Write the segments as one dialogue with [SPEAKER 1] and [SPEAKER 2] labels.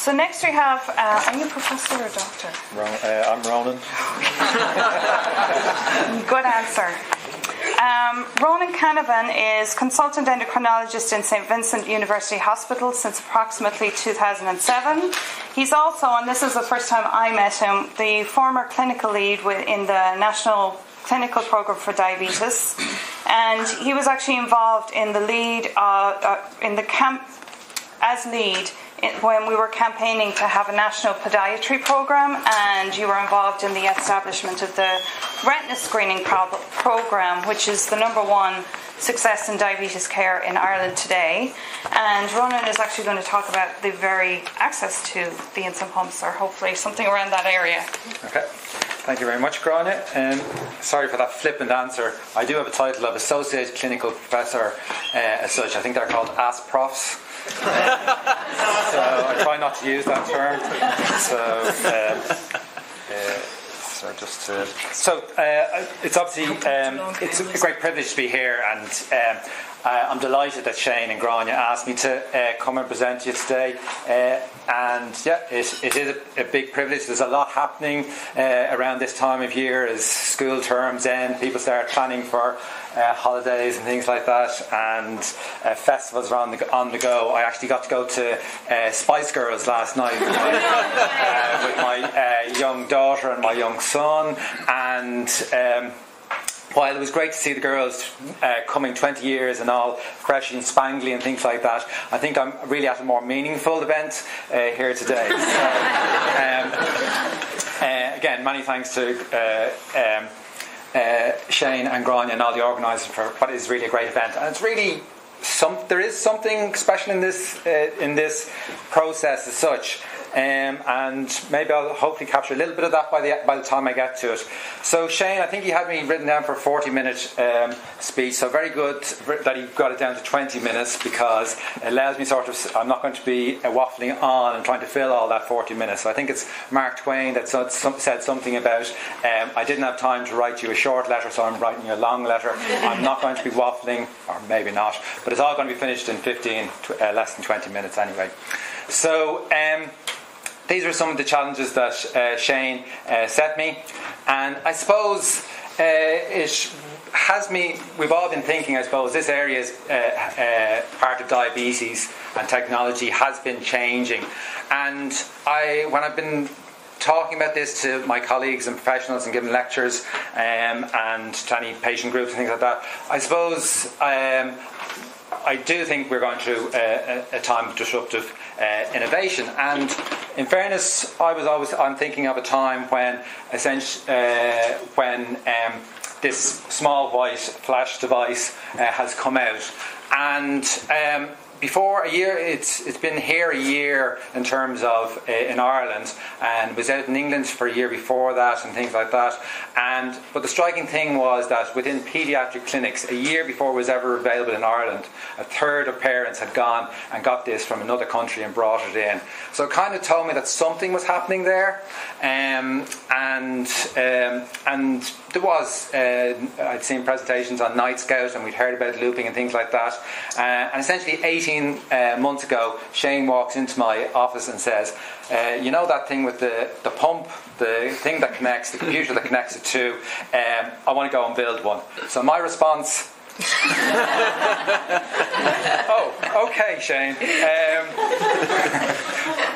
[SPEAKER 1] So next we have, uh, are you a professor or a doctor?
[SPEAKER 2] Uh, I'm Ronan.
[SPEAKER 1] Good answer. Um, Ronan Canavan is consultant endocrinologist in St Vincent University Hospital since approximately 2007. He's also, and this is the first time I met him, the former clinical lead in the National Clinical Program for Diabetes, and he was actually involved in the lead uh, uh, in the camp as lead when we were campaigning to have a national podiatry program, and you were involved in the establishment of the retina screening pro- program, which is the number one success in diabetes care in Ireland today. And Ronan is actually going to talk about the very access to the insulin pumps, or hopefully something around that area.
[SPEAKER 2] Okay. Thank you very much, Grania. Um, sorry for that flippant answer. I do have a title of Associate Clinical Professor uh, as such. I think they're called ASProfs. Profs so I try not to use that term. So, um, uh, so just to, so uh, it's obviously um, it's a great privilege to be here, and um, uh, I'm delighted that Shane and Grania asked me to uh, come and present you today. Uh, and yeah, it, it is a, a, big privilege. There's a lot happening uh, around this time of year as school terms end, people start planning for uh, holidays and things like that, and uh, festivals are on the, on the go. I actually got to go to Spice Girls last night with my, with my young daughter and my young son, and um, while it was great to see the girls uh, coming 20 years and all fresh and spangly and things like that, I think I'm really at a more meaningful event uh, here today. So, um, uh, again, many thanks to uh, um, uh, Shane and Grania and all the organisers for what is really a great event. And it's really some, there is something special in this uh, in this process as such. Um, and maybe I'll hopefully capture a little bit of that by the by the time I get to it. So Shane, I think he had me written down for a 40 minute um, speech. So very good that he got it down to 20 minutes because it allows me sort of. I'm not going to be uh, waffling on and trying to fill all that 40 minutes. So I think it's Mark Twain that said something about um, I didn't have time to write you a short letter, so I'm writing you a long letter. I'm not going to be waffling, or maybe not, but it's all going to be finished in 15, uh, less than 20 minutes anyway. So. These are some of the challenges that uh, Shane uh, set me, and I suppose uh, it has me. We've all been thinking, I suppose, this area is uh, uh, part of diabetes and technology has been changing, and I when I've been talking about this to my colleagues and professionals and giving lectures um, and to any patient groups and things like that, I suppose um, I do think we're going through a, a, time of disruptive uh, innovation. And in fairness, I was always I'm thinking of a time when essentially uh, when um, this small white flash device uh, has come out, and um, before a year, it's it's been here a year in terms of uh, in Ireland, and was out in England for a year before that, and things like that. And but the striking thing was that within paediatric clinics, a year before it was ever available in Ireland, a third of parents had gone and got this from another country and brought it in. So it kind of told me that something was happening there, um, and um, and there was uh, I'd seen presentations on Nightscout, and we'd heard about looping and things like that, uh, and essentially 18 18 uh, months ago, Shane walks into my office and says, uh, You know that thing with the, the pump, the thing that connects, the computer that connects it to, um, I want to go and build one. So my response. oh, okay, Shane. Um,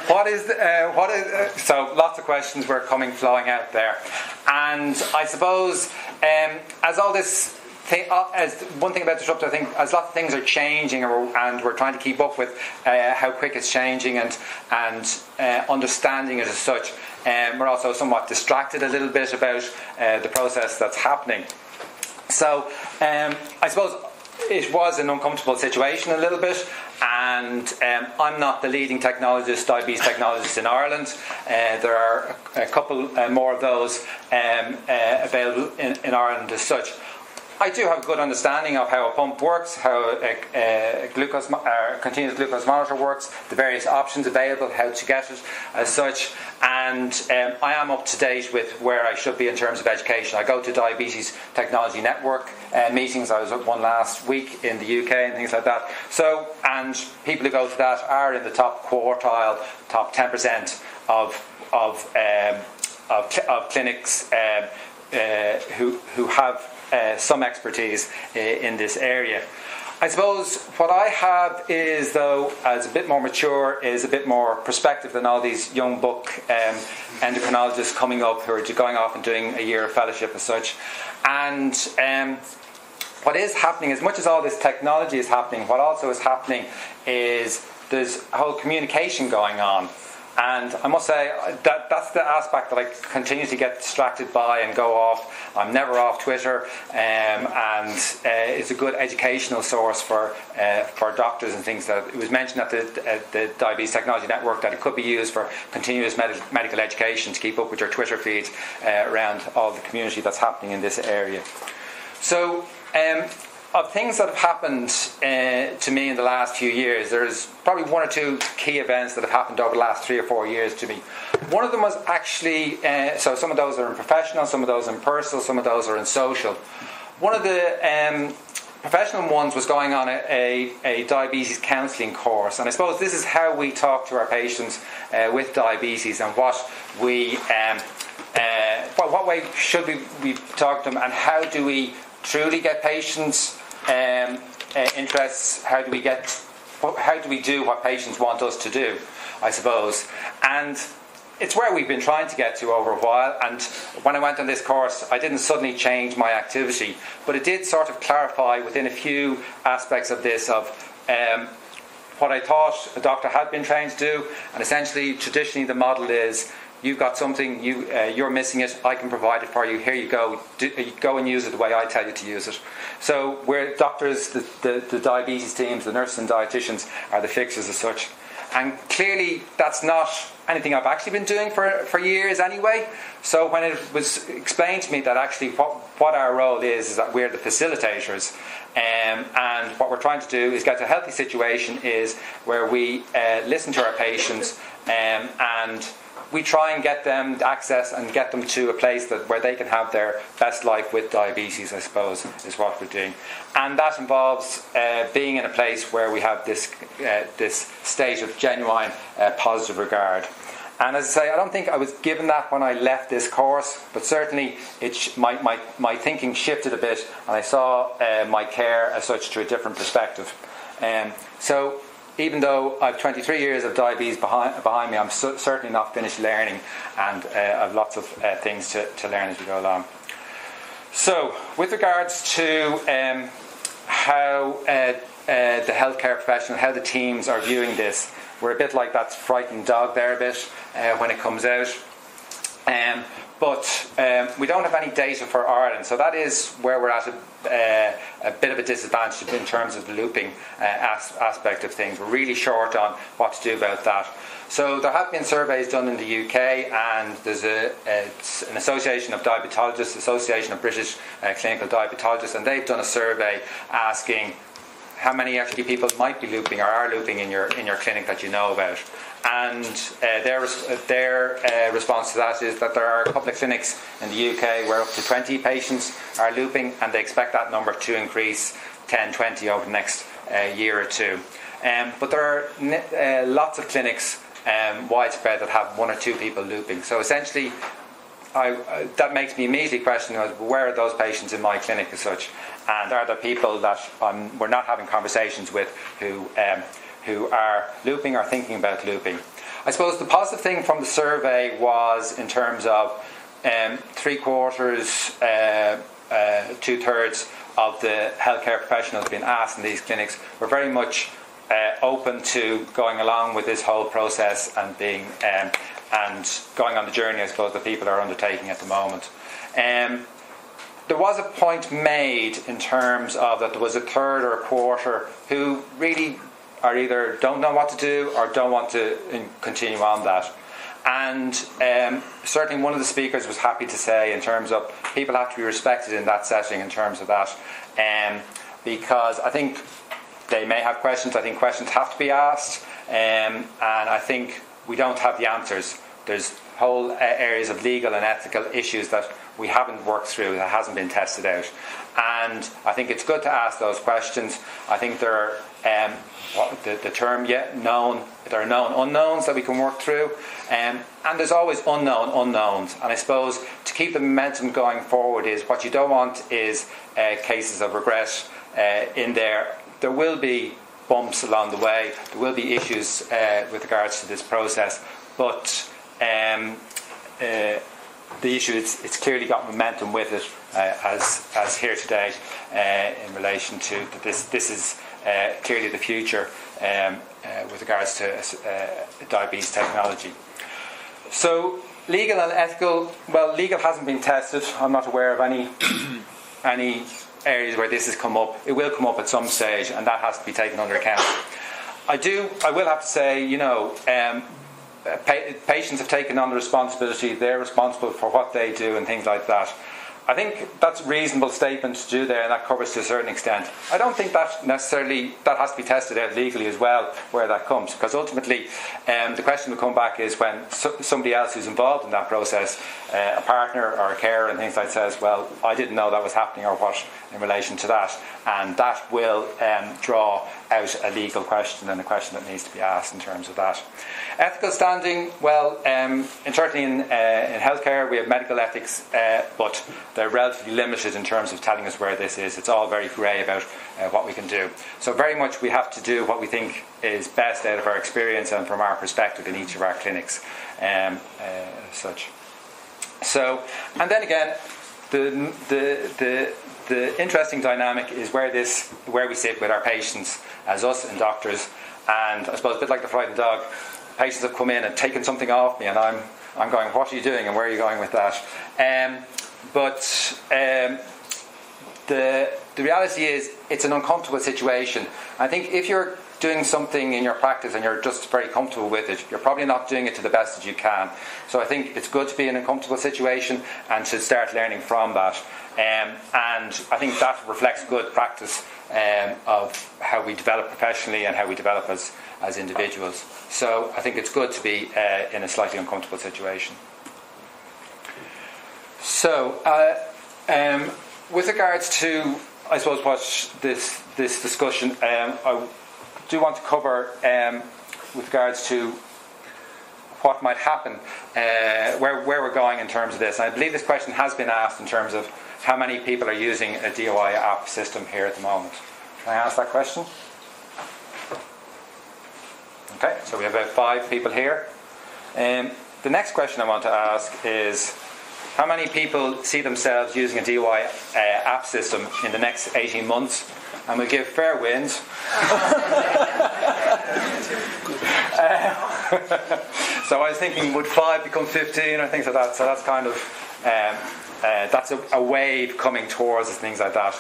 [SPEAKER 2] what is uh, what is uh, so? Lots of questions were coming flowing out there, and I suppose um, as all this thing, uh, as one thing about disruptive, I think as lots of things are changing, and we're trying to keep up with uh, how quick it's changing and and uh, understanding it as such. Um, we're also somewhat distracted a little bit about uh, the process that's happening. So um, I suppose it was an uncomfortable situation a little bit, and um, I'm not the leading technologist, diabetes technologist in Ireland. Uh, there are a couple uh, more of those um, uh, available in, in, Ireland as such. I do have a good understanding of how a pump works, how a, a glucose, uh, continuous glucose monitor works, the various options available, how to get it as such, and um, I am up to date with where I should be in terms of education. I go to Diabetes Technology Network uh, meetings. I was at one last week in the UK and things like that. So, and people who go to that are in the top quartile, top 10% of of um, of, of, clinics um, uh, who who have uh, some expertise uh, in this area. I suppose what I have is, though, as a bit more mature, is a bit more perspective than all these young book um, endocrinologists coming up who are going off and doing a year of fellowship as such. And um, what is happening, as much as all this technology is happening, what also is happening is there's a whole communication going on and I must say that that's the aspect that I continue to get distracted by and go off. I'm never off Twitter, um, and uh, it's a good educational source for uh, for doctors and things. That it was mentioned at the, at the Diabetes Technology Network that it could be used for continuous med- medical education to keep up with your Twitter feeds uh, around all the community that's happening in this area. So. Um, of things that have happened uh, to me in the last few years, there's probably one or two key events that have happened over the last three or four years to me. One of them was actually, uh, so some of those are in professional, some of those in personal, some of those are in social. One of the um, professional ones was going on a, a, a, diabetes counselling course, and I suppose this is how we talk to our patients uh, with diabetes and what we. Um, uh, what, what way should we, we talk to them, and how do we truly get patients um, uh, interests. How do we get? How do we do what patients want us to do? I suppose, and it's where we've been trying to get to over a while. And when I went on this course, I didn't suddenly change my activity, but it did sort of clarify within a few aspects of this of. Um, what I thought a doctor had been trained to do, and essentially, traditionally, the model is you've got something, you, uh, you're missing it, I can provide it for you, here you go, Do, uh, go and use it the way I tell you to use it. So, where doctors, the, the, the diabetes teams, the nurses and dietitians are the fixers as such. And clearly, that's not anything I've actually been doing for, for years anyway. So, when it was explained to me that actually what, what our role is, is that we're the facilitators, um, and what we're trying to do is get a healthy situation is where we uh, listen to our patients um, and we try and get them access and get them to a place that where they can have their best life with diabetes. I suppose is what we're doing, and that involves uh, being in a place where we have this uh, this state of genuine uh, positive regard. And as I say, I don't think I was given that when I left this course, but certainly it sh- my, my, my thinking shifted a bit, and I saw uh, my care as such to a different perspective. Um, so even though I've 23 years of diabetes behind, behind me, I'm so, certainly not finished learning, and uh, I have lots of uh, things to, to learn as we go along. So, with regards to um, how uh, uh, the healthcare professional, how the teams are viewing this, we're a bit like that frightened dog there a bit uh, when it comes out. Um, but um, we don't have any data for Ireland, so that is where we're at a, uh, a bit of a disadvantage in terms of the looping uh, as- aspect of things. We're really short on what to do about that. So there have been surveys done in the UK, and there's a, an Association of Diabetologists, Association of British uh, Clinical Diabetologists, and they've done a survey asking how many actually people might be looping or are looping in your in your clinic that you know about and uh, their, their uh, response to that is that there are a couple of clinics in the UK where up to 20 patients are looping, and they expect that number to increase 10, 20 over the next uh, year or two. Um, but there are uh, lots of clinics um, widespread that have one or two people looping. So essentially, I, uh, that makes me immediately question where are those patients in my clinic as such, and are there people that um, we're not having conversations with who um, who are looping or thinking about looping. I suppose the positive thing from the survey was in terms of um, three quarters, uh, uh, two thirds of the healthcare professionals being asked in these clinics were very much uh, open to going along with this whole process and being um, and going on the journey, I suppose, that people are undertaking at the moment. Um, there was a point made in terms of that there was a third or a quarter who really are either don't know what to do or don't want to continue on that. and um, certainly one of the speakers was happy to say, in terms of people have to be respected in that setting, in terms of that, um, because I think they may have questions. I think questions have to be asked, um, and I think we don't have the answers. There's whole uh, areas of legal and ethical issues that we haven't worked through, that hasn't been tested out. And I think it's good to ask those questions. I think there are um, the, the, term yet known, there are known unknowns that we can work through. Um, and there's always unknown unknowns. And I suppose to keep the momentum going forward is what you don't want is uh, cases of regret uh, in there. There will be bumps along the way. There will be issues uh, with regards to this process, but um, uh, the issue it's, it's, clearly got momentum with it, uh, as as here today uh, in relation to this. This is uh, clearly the future um, uh, with regards to diabetes technology. So legal and ethical. Well, legal hasn't been tested. I'm not aware of any any areas where this has come up. It will come up at some stage, and that has to be taken under account. I do. I will have to say, you know, um, patients have taken on the responsibility. They're responsible for what they do and things like that. I think that's a reasonable statement to do there, and that covers to a certain extent. I don't think that necessarily that has to be tested out legally as well, where that comes, because ultimately um, the question will come back is when so, somebody else who's involved in that process, uh, a partner or a carer and things like that, says, "Well, I didn't know that was happening," or what in relation to that, and that will um, draw out a legal question and a question that needs to be asked in terms of that. Ethical standing, well, um, certainly in, uh, in healthcare we have medical ethics, uh, but they're relatively limited in terms of telling us where this is. It's all very grey about uh, what we can do. So, very much we have to do what we think is best out of our experience and from our perspective in each of our clinics, um, uh, such. So, and then again, the, the, the, the interesting dynamic is where this where we sit with our patients as us and doctors and I suppose a bit like the frightened dog patients have come in and taken something off me, and I'm, I'm going, What are you doing, and where are you going with that? Um, but um, the, the reality is, it's an uncomfortable situation. I think if you're doing something in your practice and you're just very comfortable with it, you're probably not doing it to the best that you can. So I think it's good to be in a comfortable situation and to start learning from that. Um, and I think that reflects good practice um, of how we develop professionally and how we develop as, as individuals. So I think it's good to be uh, in a slightly uncomfortable situation. So, uh, um, with regards to, I suppose, what this this discussion, um, I do want to cover um, with regards to what might happen, uh, where where we're going in terms of this. And I believe this question has been asked in terms of how many people are using a DIY app system here at the moment. Can I ask that question? Okay, so we have about five people here. Um, the next question I want to ask is how many people see themselves using a DIY uh, app system in the next 18 months? And we'll give fair winds. uh, so I was thinking, would five become 15 or things like that? So that's kind of um, uh, that's a, a, wave coming towards us, things like that.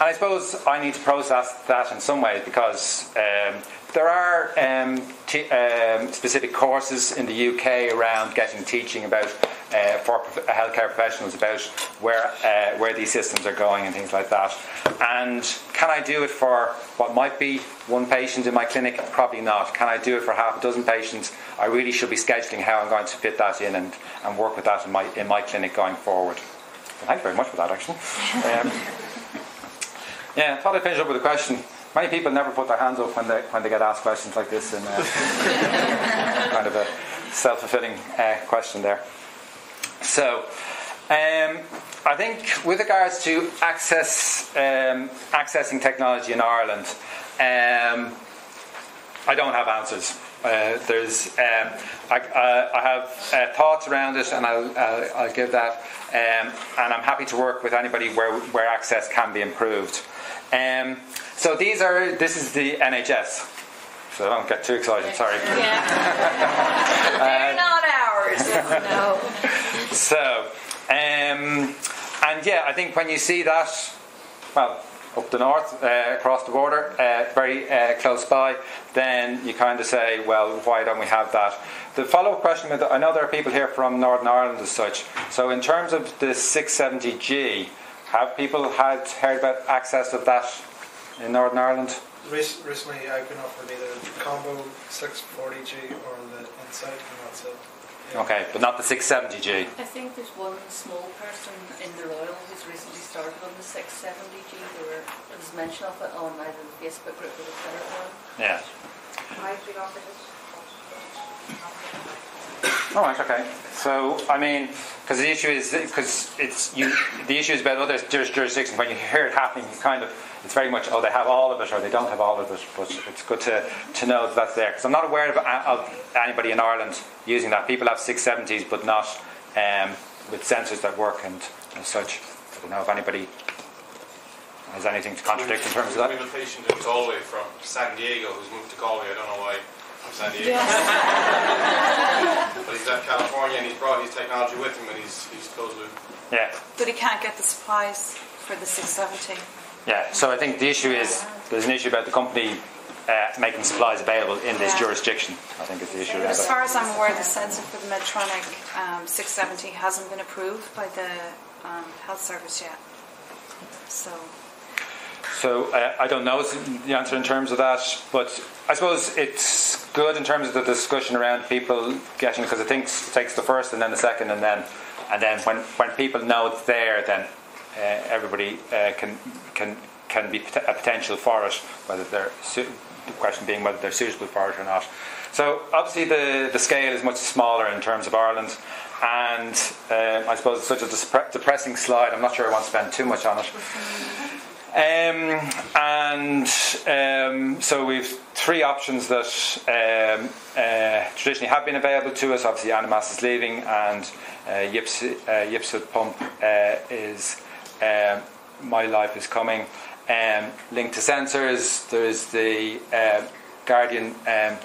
[SPEAKER 2] And I suppose I need to process that in some ways because um, there are um, t- um, specific courses in the UK around getting teaching about uh, for healthcare professionals about where uh, where these systems are going and things like that. And can I do it for what might be one patient in my clinic? Probably not. Can I do it for half a dozen patients? I really should be scheduling how I'm going to fit that in and, and work with that in my in my clinic going forward. Thank you very much for that, actually. Um, yeah, I thought I'd finish up with a question. Many people never put their hands up when they, when they get asked questions like this, and uh, kind of a self fulfilling uh, question there. So, um, I think with regards to access, um, accessing technology in Ireland, um, I don't have answers. Uh, there's, um, I, uh, I, have uh, thoughts around it, and I'll, I'll, I'll give that. Um, and I'm happy to work with anybody where, where access can be improved. Um, so these are this is the NHS. So don't get too excited. Sorry.
[SPEAKER 3] Yeah. They're not ours. no.
[SPEAKER 2] So, um, and yeah, I think when you see that, well, up the north, uh, across the border, uh, very uh, close by, then you kind of say, well, why don't we have that? The follow up question I know there are people here from Northern Ireland as such. So, in terms of the 670G, have people had heard about access of that in Northern Ireland?
[SPEAKER 4] Recently, I've been offered either the combo 640G or the Insight, and that's it.
[SPEAKER 2] Okay, but not the 670G.
[SPEAKER 3] I think there's one small person in the Royal who's recently started on the 670G. There was mention of it on either the Facebook group or the Twitter one.
[SPEAKER 2] Yeah. All right. Okay. So I mean, because the issue is because it's you. The issue is about other jurisdictions. When you hear it happening, you kind of it's very much oh they have all of it or they don't have all of it. But it's good to, to know that that's there because I'm not aware of, of, anybody in Ireland using that. People have 670s, but not um, with sensors that work and, and such. I don't know if anybody has anything to contradict in terms of that.
[SPEAKER 5] Patient who's all the way from San Diego who's moved to Galway. I don't know why. From San Diego.
[SPEAKER 3] Yes.
[SPEAKER 5] but he's at California and he's brought his technology with him and he's, he's closed loop.
[SPEAKER 2] Yeah.
[SPEAKER 1] But he can't get the supplies for the 670.
[SPEAKER 2] Yeah, so I think the issue is there's an issue about the company uh, making supplies available in this
[SPEAKER 1] Yeah.
[SPEAKER 2] jurisdiction. I think is the issue.
[SPEAKER 1] As far as I'm aware, the sensor for the Medtronic um, 670 hasn't been approved by the um, health service yet. So,
[SPEAKER 2] So uh, I don't know the answer in terms of that, but I suppose it's good in terms of the discussion around people getting because it thinks it takes the first and then the second and then and then when, when people know it's there, then uh, everybody uh, can can can be a potential for it, whether they're su- the question being whether they're suitable for it or not. So obviously the the scale is much smaller in terms of Ireland. And uh, I suppose it's such a depre- depressing slide. I'm not sure I want to spend too much on it. Um, and um, so we've three options that um, uh, traditionally have been available to us. Obviously, Animas is leaving, and uh, Yips, uh, Pump uh, is um, My Life is coming. Um, linked to sensors, there's the uh, Guardian um,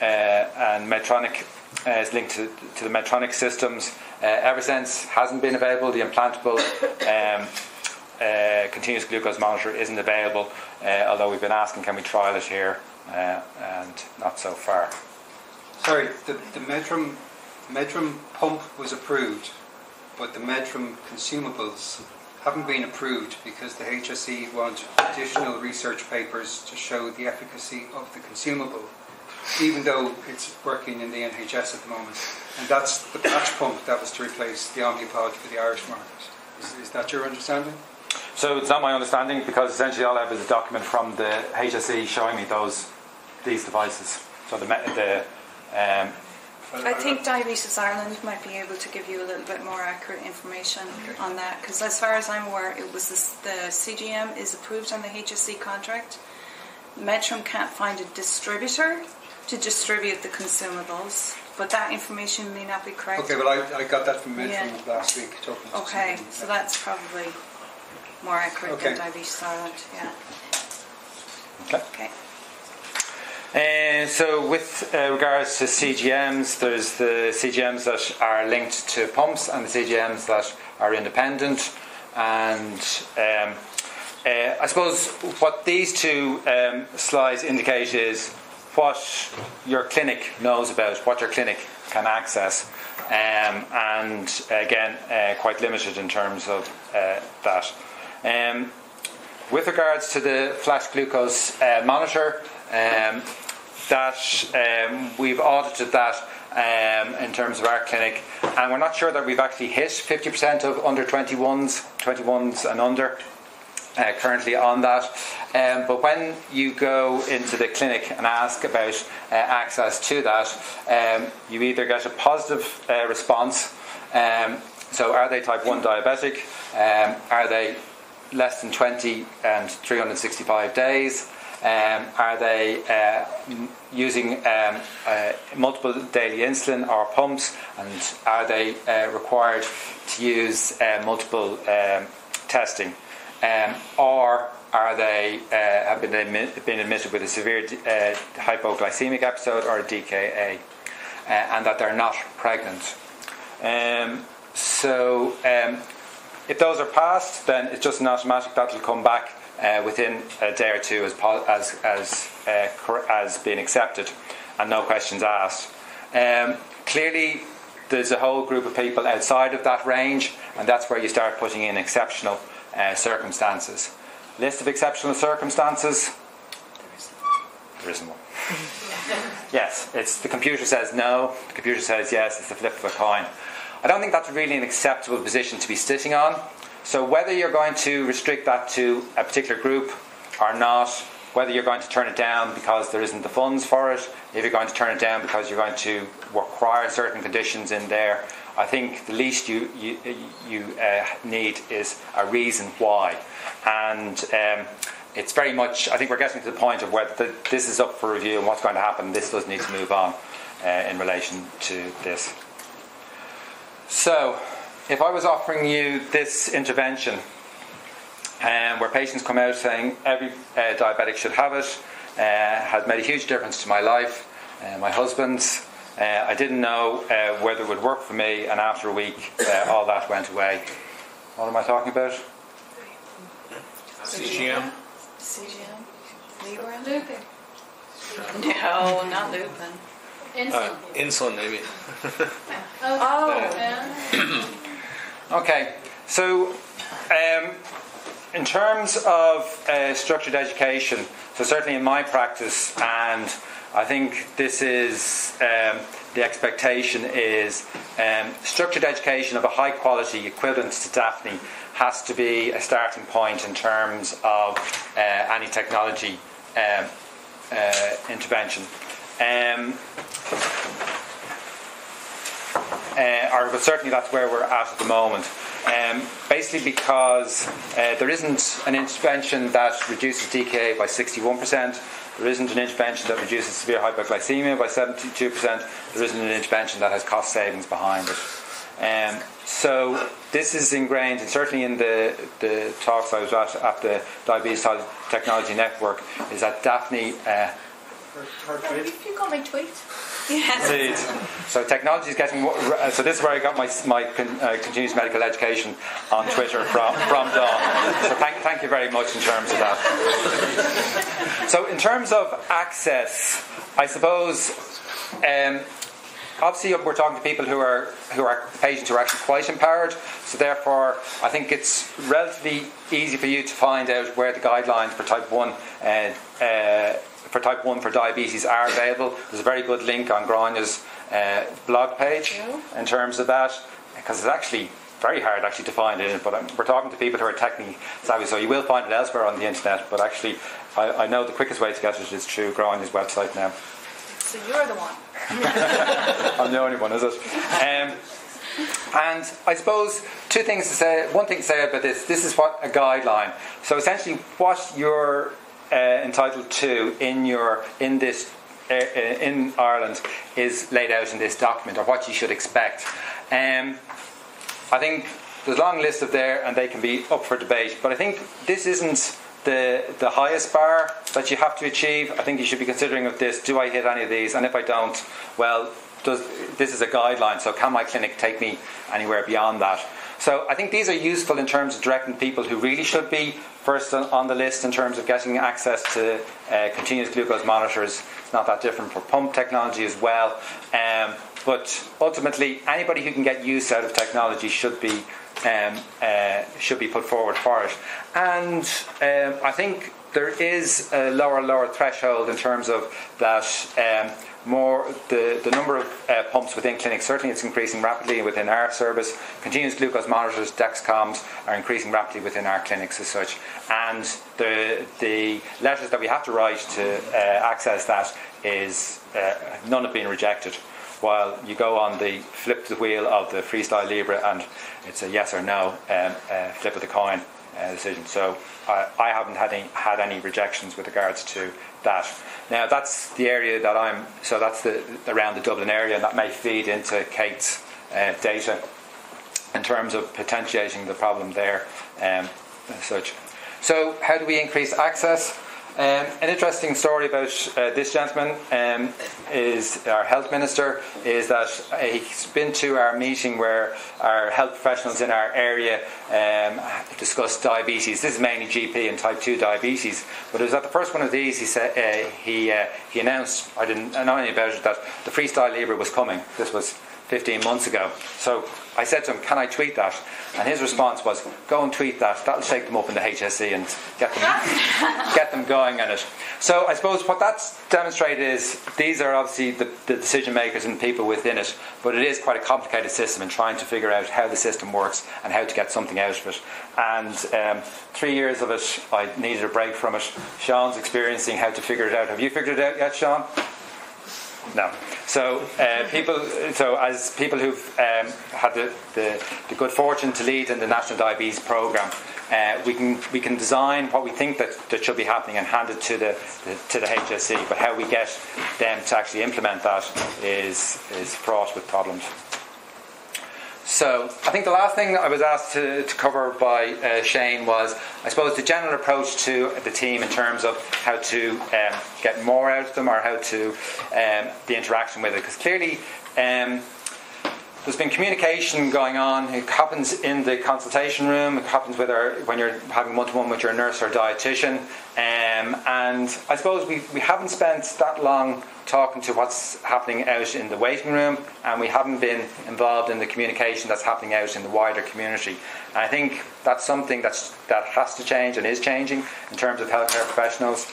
[SPEAKER 2] uh, and Medtronic uh, is linked to, to the Medtronic systems. Uh, Eversense hasn't been available. The implantable um, continuous glucose monitor isn't available, uh, although we've been asking can we trial it here, uh, and not so far.
[SPEAKER 6] Sorry, the, the Medtrum, Medtrum pump was approved, but the Medtrum consumables haven't been approved because the HSE want additional research papers to show the efficacy of the consumable, even though it's working in the NHS at the moment. And that's the patch pump that was to replace the Omnipod for the Irish market. Is, is that your understanding?
[SPEAKER 2] So it's not my understanding because essentially all I have is a document from the HSE showing me those these devices. So the the um,
[SPEAKER 1] I think Diabetes Ireland might be able to give you a little bit more accurate information
[SPEAKER 6] Okay.
[SPEAKER 1] on that because, as far as I'm aware, it was this, the CGM is approved on the HSE contract. Medtrum can't find a distributor to distribute the consumables, but that information may not be correct.
[SPEAKER 6] Okay, well, I, I got that from Medtrum
[SPEAKER 1] Yeah.
[SPEAKER 6] last week. Talking to
[SPEAKER 1] Okay,
[SPEAKER 6] somebody.
[SPEAKER 1] so that's probably more accurate
[SPEAKER 6] Okay.
[SPEAKER 1] than Diabetes Ireland. Yeah.
[SPEAKER 2] okay.
[SPEAKER 1] Okay.
[SPEAKER 2] Uh, so, with uh, regards to CGMs, there's the CGMs that are linked to pumps and the CGMs that are independent. And um, uh, I suppose what these two um, slides indicate is what your clinic knows about, what your clinic can access. Um, and again, uh, quite limited in terms of uh, that. Um, with regards to the flash glucose uh, monitor, um, that um, we've audited that um, in terms of our clinic, and we're not sure that we've actually hit 50% of under 21s, 21s and under. Uh, currently on that, um, but when you go into the clinic and ask about uh, access to that, um, you either get a positive uh, response. Um, so, are they type 1 diabetic? Um, are they less than 20 and 365 days? Um, are they uh, m- using um, uh, multiple daily insulin or pumps? And are they uh, required to use uh, multiple um, testing? Um, or are they uh, have been, admi- been admitted with a severe uh, hypoglycemic episode or DKA, and that they're not pregnant? Um, so um, if those are passed, then it's just an automatic that will come back uh, within a day or two as, as, as, uh, as being accepted and no questions asked. Um, clearly, there's a whole group of people outside of that range, and that's where you start putting in exceptional uh, circumstances. List of exceptional circumstances? There isn't one. yes, it's the computer says no, the computer says yes, it's the flip of a coin. I don't think that's really an acceptable position to be sitting on. So, whether you're going to restrict that to a particular group or not, whether you're going to turn it down because there isn't the funds for it, if you're going to turn it down because you're going to require certain conditions in there, I think the least you, you, you uh, need is a reason why. And um, it's very much, I think we're getting to the point of whether the, this is up for review and what's going to happen. This does need to move on uh, in relation to this. So, if I was offering you this intervention, um, where patients come out saying every uh, diabetic should have it, uh, has made a huge difference to my life, uh, my husband's. Uh, I didn't know uh, whether it would work for me, and after a week, uh, all that went away. What am I talking about?
[SPEAKER 7] CGM.
[SPEAKER 8] CGM? Libre?
[SPEAKER 3] Lupin.
[SPEAKER 8] No, not lupin.
[SPEAKER 3] Insulin.
[SPEAKER 7] Uh, insulin, maybe.
[SPEAKER 3] oh.
[SPEAKER 2] Okay, so um, in terms of uh, structured education, so certainly in my practice, and I think this is um, the expectation is um, structured education of a high quality equivalent to DAFNE has to be a starting point in terms of uh, any technology um, uh, intervention. Uh, or but certainly that's where we're at at the moment. Um, basically, because uh, there isn't an intervention that reduces DKA by 61%, there isn't an intervention that reduces severe hypoglycemia by 72%, there isn't an intervention that has cost savings behind it. Um, so this is ingrained, and certainly in the, the talks I was at at the Diabetes Technology Network, is that DAFNE. Uh,
[SPEAKER 3] If you got my tweet.
[SPEAKER 8] Yes.
[SPEAKER 2] So technology is getting. uh, So this is where I got my my uh, continuous medical education on Twitter from from Dawn. So thank thank you very much in terms of that. So in terms of access, I suppose. Um, Obviously, we're talking to people who are who are patients who are actually quite empowered. So therefore, I think it's relatively easy for you to find out where the guidelines for type one uh, uh, for type 1 for diabetes are available. There's a very good link on Grania's uh, blog page in terms of that, because it's actually very hard actually to find it, but I'm, we're talking to people who are technically savvy, so you will find it elsewhere on the internet, but actually I, I know the quickest way to get it is through Grania's website now.
[SPEAKER 8] So you're the one.
[SPEAKER 2] I'm the only one, is it? Um, and I suppose two things to say. One thing to say about this: this is what a guideline. So essentially, what you're uh, entitled to in your in this uh, in Ireland is laid out in this document, or what you should expect. Um, I think there's a long list of there, and they can be up for debate. But I think this isn't the the highest bar that you have to achieve. I think you should be considering of this: Do I hit any of these? And if I don't, well, does this is a guideline? So can my clinic take me anywhere beyond that? So I think these are useful in terms of directing people who really should be first on, the list in terms of getting access to uh, continuous glucose monitors. It's not that different for pump technology as well. Um, but ultimately, anybody who can get use out of technology should be um, uh, should be put forward for it. And um, I think there is a lower lower threshold in terms of that. Um, more the, the number of uh, pumps within clinics certainly it's increasing rapidly within our service continuous glucose monitors dexcoms are increasing rapidly within our clinics as such and the the letters that we have to write to uh, access that is uh, none have been rejected while you go on the flip the wheel of the freestyle libre and it's a yes or no um, uh, flip of the coin uh, decision so I, I haven't had any, had any rejections with regards to that. Now that's the area that I'm. So that's the around the Dublin area, and that may feed into Kate's uh, data in terms of potentiating the problem there, um, such. So how do we increase access? Um, an interesting story about uh, this gentleman um, is our health minister. Is that uh, he's been to our meeting where our health professionals in our area um, discussed diabetes. This is mainly GP and type two diabetes. But it was at the first one of these he said uh, he uh, he announced I didn't know about it that the Freestyle Libre was coming. This was 15 months ago. So I said to him, Can I tweet that? And his response was, Go and tweet that. That'll shake them up in the HSE and get them, get them going on it. So I suppose what that's demonstrated is these are obviously the, the decision makers and people within it, but it is quite a complicated system in trying to figure out how the system works and how to get something out of it. And um, three years of it, I needed a break from it. Sean's experiencing how to figure it out. Have you figured it out yet, Sean? No. So uh, people, so as people who've um, had the, the, the, good fortune to lead in the National Diabetes Programme, uh, we can we can design what we think that, that should be happening and hand it to the, the, to the HSE. But how we get them to actually implement that is is fraught with problems. So I think the last thing I was asked to, to cover by uh, Shane was, I suppose, the general approach to the team in terms of how to um, get more out of them or how to um, the interaction with it. Because clearly, um, there's been communication going on. It happens in the consultation room. It happens our, when you're having one-to-one with your nurse or dietitian. Um, and I suppose we, we haven't spent that long talking to what's happening out in the waiting room, and we haven't been involved in the communication that's happening out in the wider community. And I think that's something that's, that has to change and is changing in terms of healthcare professionals.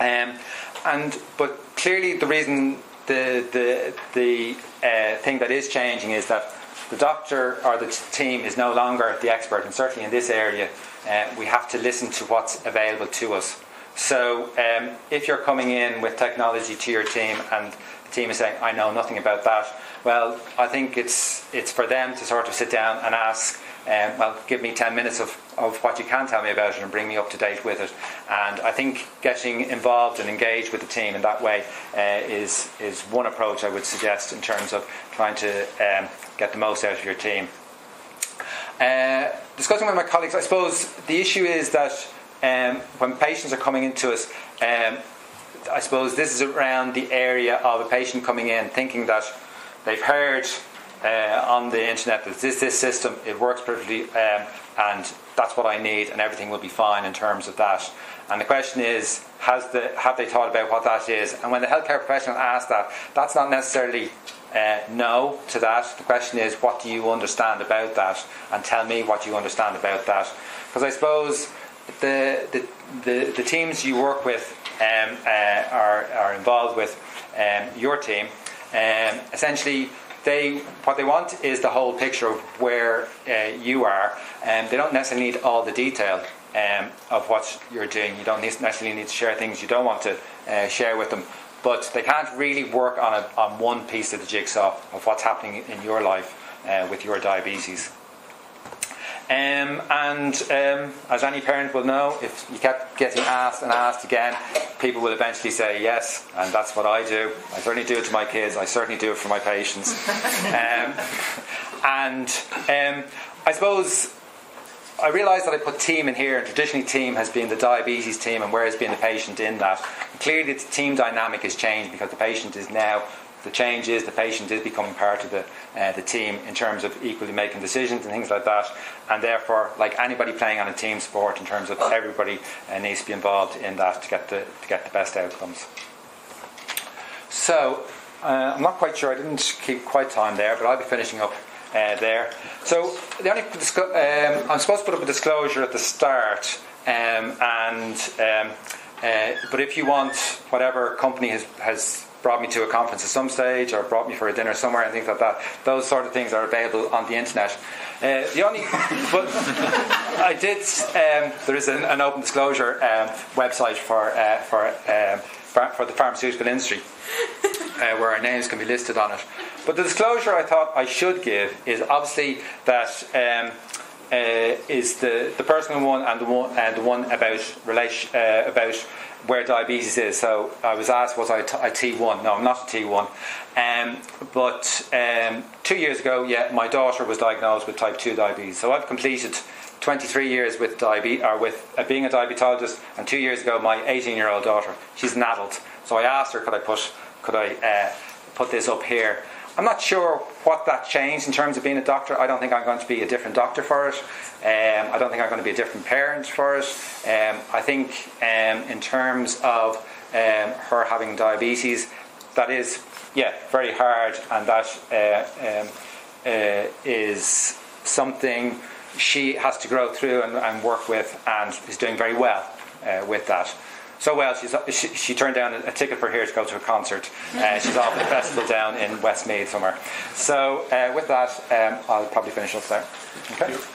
[SPEAKER 2] Um, and but clearly, the reason the the the uh, thing that is changing is that the doctor or the team is no longer the expert, and certainly in this area, uh, we have to listen to what's available to us. So, um, if you're coming in with technology to your team and the team is saying, "I know nothing about that," well, I think it's it's for them to sort of sit down and ask um, well, give me 10 minutes of, of what you can tell me about it and bring me up to date with it. And I think getting involved and engaged with the team in that way uh, is, is one approach I would suggest in terms of trying to um, get the most out of your team. Uh, discussing with my colleagues, I suppose the issue is that um, when patients are coming into us, um, I suppose this is around the area of a patient coming in thinking that they've heard uh, on the internet that this this system it works perfectly um, and that's what I need and everything will be fine in terms of that. And the question is, has the, have they thought about what that is? And when the healthcare professional asks that, that's not necessarily uh, no to that. The question is, what do you understand about that? And tell me what you understand about that. Because I suppose the, the, the, the, teams you work with um, uh, are, are involved with um, your team. Um, essentially, they what they want is the whole picture of where uh, you are, and they don't necessarily need all the detail um, of what you're doing. You don't necessarily need to share things you don't want to uh, share with them, but they can't really work on a, on one piece of the jigsaw of what's happening in your life uh, with your diabetes. Um, and um, as any parent will know, if you kept getting asked and asked again, people will eventually say yes, and that's what I do. I certainly do it to my kids, I certainly do it for my patients. um, and um, I suppose I realised that I put team in here, and traditionally team has been the diabetes team, and where has been the patient in that. clearly, the team dynamic has changed because the patient is now the change is the patient is becoming part of the, uh, the team in terms of equally making decisions and things like that. And therefore, like anybody playing on a team sport, in terms of everybody uh, needs to be involved in that to get the, to get the best outcomes. So, uh, I'm not quite sure, I didn't keep quite time there, but I'll be finishing up uh, there. So, the only um, I'm supposed to put up a disclosure at the start, um, and um, uh, but if you want whatever company has, has brought me to a conference at some stage or brought me for a dinner somewhere and things like that. Those sort of things are available on the internet. Uh, the only, but I did. Um, there is an, an open disclosure um, website for uh, for um, for the pharmaceutical industry uh, where our names can be listed on it. But the disclosure I thought I should give is obviously that. Um, uh, is the, the personal one and the one and the one about relation uh, about where diabetes is. So I was asked, was I a T1? No, I'm not a T1. Um, but um, two years ago, yeah, my daughter was diagnosed with type 2 diabetes. So I've completed 23 years with diabetes, or with uh, being a diabetologist, and two years ago, my 18-year-old daughter. She's an adult, so I asked her, could I put, could I uh, put this up here? I'm not sure what that changed in terms of being a doctor. I don't think I'm going to be a different doctor for it. Um, I don't think I'm going to be a different parent for it. Um, I think, um, in terms of um, her having diabetes, that is, yeah, very hard, and that uh, um, uh, is something she has to grow through and, and work with, and is doing very well uh, with that. So well, she's, she, she turned down a, ticket for here to go to a concert. Uh, she's off at a festival down in Westmeath somewhere. So uh, with that, um, I'll probably finish up there. Okay.